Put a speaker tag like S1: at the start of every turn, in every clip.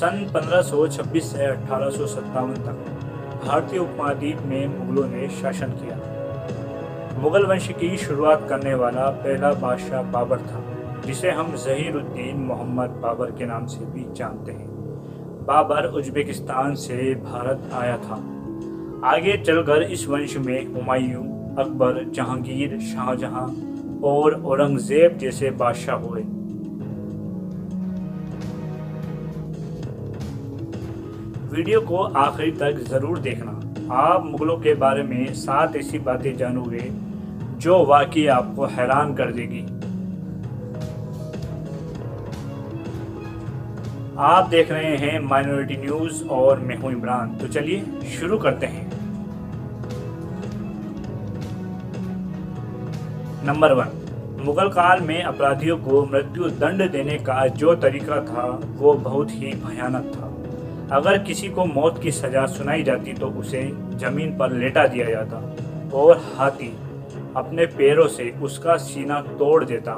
S1: سن پندرہ سو چھبیس سے اٹھارہ سو ستاون تک بھارتی اپمادیپ میں مغلوں نے شاشن کیا۔ مغل ونش کی شروعات کرنے والا پہلا بادشاہ بابر تھا، جسے ہم ظہیر الدین محمد بابر کے نام سے بھی جانتے ہیں۔ بابر ازبکستان سے بھارت آیا تھا۔ آگے چل کر اس ونش میں ہمایوں، اکبر، جہانگیر شاہ جہاں اور اورنگزیب جیسے بادشاہ ہوئے۔ ویڈیو کو آخری تک ضرور دیکھنا۔ آپ مغلوں کے بارے میں سات ایسی باتیں جانو گے جو واقعی آپ کو حیران کر دے گی۔ آپ دیکھ رہے ہیں مائنورٹی نیوز اور میں ہوں عمران۔ تو چلیے شروع کرتے ہیں۔ نمبر ون، مغل کال میں اپرادھیوں کو مرتیو دنڈ دینے کا جو طریقہ تھا وہ بہت ہی بھیانک تھا۔ اگر کسی کو موت کی سزا سنائی جاتی تو اسے زمین پر لیٹا دیا جاتا اور ہاتھی اپنے پیروں سے اس کا سینہ توڑ دیتا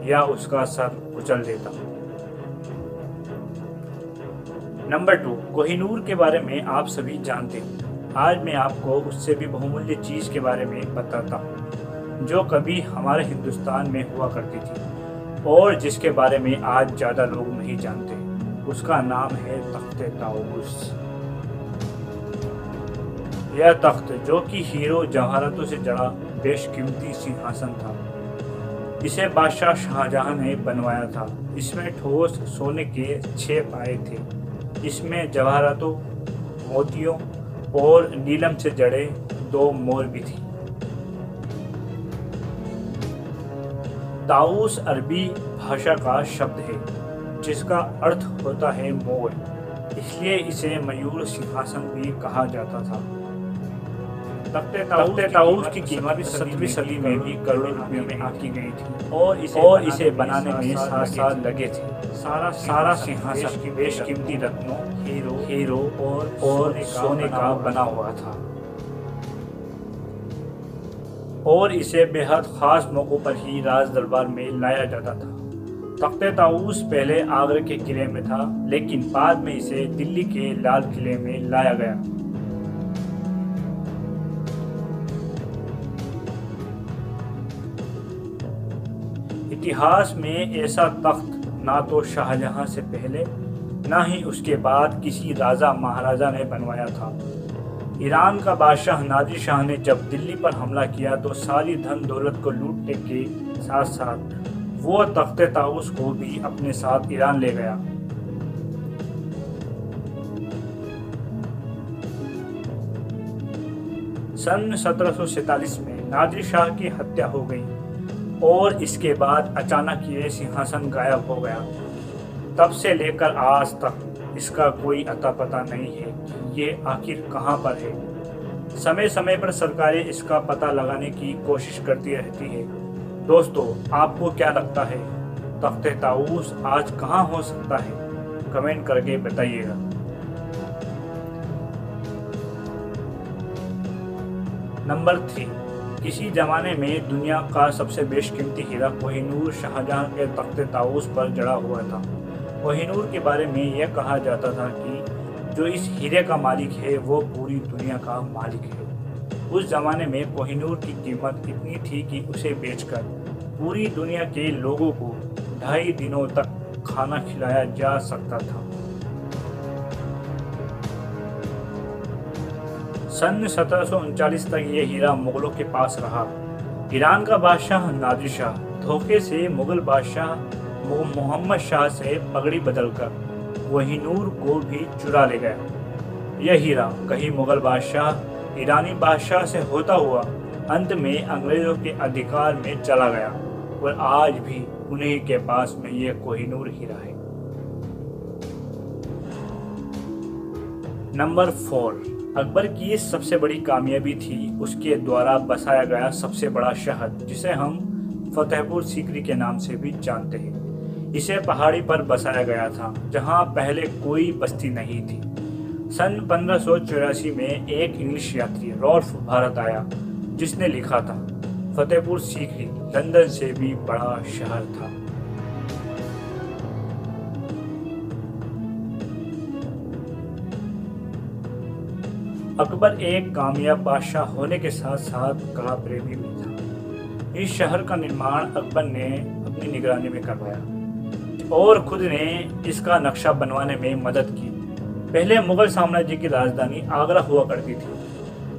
S1: یا اس کا سر کچل دیتا۔ نمبر ٹو کوہینور کے بارے میں آپ سبھی جانتے ہیں۔ آج میں آپ کو اس سے بھی بہمولی چیز کے بارے میں بتاتا ہوں، جو کبھی ہمارے ہندوستان میں ہوا کرتی تھی اور جس کے بارے میں آج زیادہ لوگ نہیں جانتے۔ اس کا نام ہے تخت تاؤس یہ تخت جو کہ ہیرو جواہراتوں سے جڑا بیش قیمتی سنہاسن تھا، اسے بادشاہ شاہ جہاں نے بنوایا تھا۔ اس میں ٹھوس سونے کے چھ پائے تھے۔ اس میں جواہراتوں موتیوں اور نیلم سے جڑے دو مور بھی تھی تاؤس عربی بھاشا کا شبد ہے۔ جس کا ارتھ ہوتا ہے مور اس لیے اسے میور سنہاسن بھی کہا جاتا تھا۔ تخت تاؤس کی قیمت ستویں صدی میں بھی کروڑوں روپے میں آکی گئی تھی۔
S2: اور اسے بنانے میں سات سال لگے
S1: تھے۔
S2: سارا سنہاسن کی بیش قیمتی رتنوں ہیرو
S1: ہیرو اور سونے کا بنا ہوا تھا۔ اور اسے بے حد خاص موقعوں پر ہی راز دربار میں لایا جاتا تھا۔ تخت تاؤس پہلے آگرہ کے قلعے میں تھا، لیکن بعد میں اسے دلی کے لال قلعے میں لایا گیا۔ اتہاس میں ایسا تخت نہ تو شاہ جہاں سے پہلے، نہ ہی اس کے بعد کسی رازہ مہارازہ نے بنوایا تھا۔ ایران کا بادشاہ نادر شاہ نے جب دلی پر حملہ کیا تو ساری دھن دولت کو لوٹنے کے ساتھ ساتھ وہ تخت تاؤس کو بھی اپنے ساتھ ایران لے گیا۔ سن سترہ سو سینتالیس میں نادری شاہ کی ہتیا ہو گئی اور اس کے بعد اچانک یہ سنہاسن غائب ہو گیا۔ تب سے لے کر آج تک اس کا کوئی عطا پتہ نہیں ہے کہ یہ آخر کہاں پر ہے۔ سمے سمے پر سرکاریں اس کا پتہ لگانے کی کوشش کرتی رہتی ہے دوستو، آپ کو کیا لگتا ہے؟ تخت تاؤس آج کہاں ہو سکتا ہے؟ کمنٹ کر کے بتائیے گا۔ نمبر تھری، کسی زمانے میں دنیا کا سب سے بیش قیمتی ہیرا کوہ نور شاہجہاں کے تخت تاؤس پر جڑا ہوا تھا۔ کوہ نور کے بارے میں یہ کہا جاتا تھا کہ جو اس ہیرے کا مالک ہے، وہ پوری دنیا کا مالک ہے۔ اس زمانے میں کوہینور کی قیمت اتنی تھی کہ اسے بیچ کر پوری دنیا کے لوگوں کو ڈھائی دنوں تک کھانا کھلایا جا سکتا تھا۔ سن سترہ سو انچالیس تک یہ ہیرا مغلوں کے پاس رہا۔ ایران کا بادشاہ نادر شاہ دھوکے سے مغل بادشاہ محمد شاہ سے پگڑی بدل کر وہی نور کو بھی چرا لے گیا۔ یہ ہیرا کہیں مغل بادشاہ ایرانی بادشاہ سے ہوتا ہوا انت میں انگریزوں کے ادھیکار میں چلا گیا اور آج بھی انہی کے پاس میں یہ کوہ نور ہی ہے نمبر فور، اکبر کی یہ سب سے بڑی کامیابی تھی، اس کے دوارا بسایا گیا سب سے بڑا شہر جسے ہم فتح پور سیکری کے نام سے بھی جانتے ہیں۔ اسے پہاڑی پر بسایا گیا تھا، جہاں پہلے کوئی بستی نہیں تھی۔ سن پندرہ سو چوراسی میں ایک انگلش یاتری رولف بھارت آیا، جس نے لکھا تھا، فتح پور سیکری، لندن سے بھی بڑا شہر تھا۔ اکبر ایک کامیاب بادشاہ ہونے کے ساتھ ساتھ کا پریمی بھی تھا۔ اس شہر کا نرمان اکبر نے اپنی نگرانی میں کروایا اور خود نے اس کا نقشہ بنوانے میں مدد کی۔ پہلے مغل سامراجی کی راجدھانی آگرہ ہوا کرتی تھی۔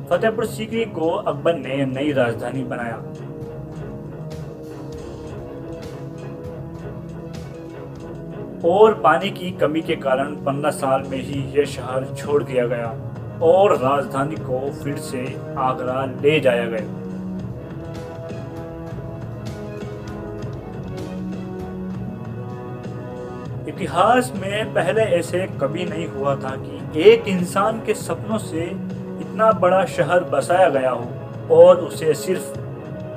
S1: فتح پور سیکری کو اکبر نے نئی راجدھانی بنایا۔ اور پانی کی کمی کے کارن پندرہ سال میں ہی یہ شہر چھوڑ دیا گیا اور راجدھانی کو پھر سے آگرہ لے جایا گیا۔ اتہاس میں پہلے ایسے کبھی نہیں ہوا تھا کہ ایک انسان کے سپنوں سے اتنا بڑا شہر بسایا گیا ہو اور اسے صرف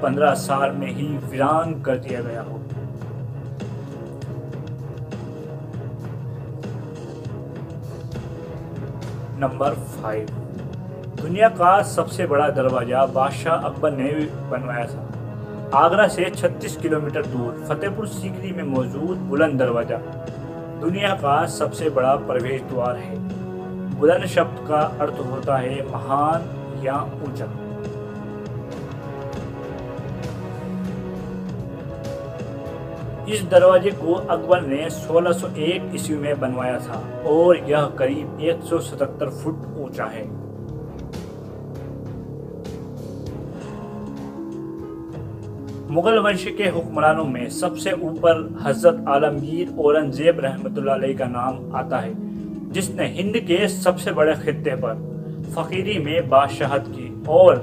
S1: پندرہ سال میں ہی ویران کر دیا گیا ہو۔ Number five. دنیا کا سب سے بڑا دروازہ بادشاہ اکبر نے بنوایا تھا۔ آگرہ سے چھتیس کلومیٹر دور، فتح پور سیکری میں موجود بلند دروازہ۔ دنیا کا سب سے بڑا پرویش دوار ہے۔ بلند شبد کا ارتھ ہوتا ہے مہان یا اونچا۔ اس دروازے کو اکبر نے سولہ سو ایک عیسوی میں بنوایا تھا اور یہ قریب ایک سو ستتر فٹ اونچا ہے۔ مغل ونش کے حکمرانوں میں سب سے اوپر حضرت عالمگیر اورنگزیب رحمت اللہ علیہ کا نام آتا ہے، جس نے ہند کے سب سے بڑے خطے پر فقیری میں بادشاہت کی اور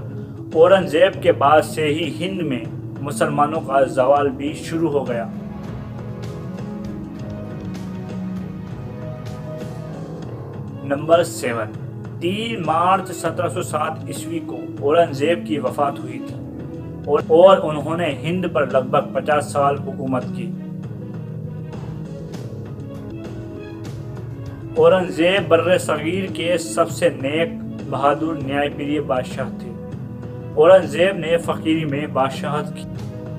S1: اورنگزیب کے بعد سے ہی ہند میں مسلمانوں کا زوال بھی شروع ہو گیا۔ نمبر سیون، تین مارچ سترہ سو سات عیسوی کو اورنگزیب کی وفات ہوئی تھی۔ اور انہوں نے ہند پر لگ بھگ پچاس سال حکومت کی۔ اورنگزیب بر صغیر کے سب سے نیک بہادر نیائے پری بادشاہ تھے۔ اورنگزیب نے فقیری میں بادشاہت کی۔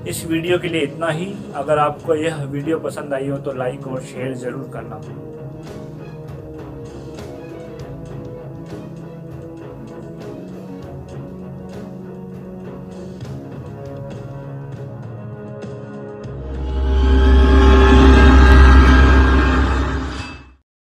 S1: اس ویڈیو کے لیے اتنا ہی۔ اگر آپ کو یہ ویڈیو پسند آئی ہو تو لائک اور شیئر ضرور کرنا۔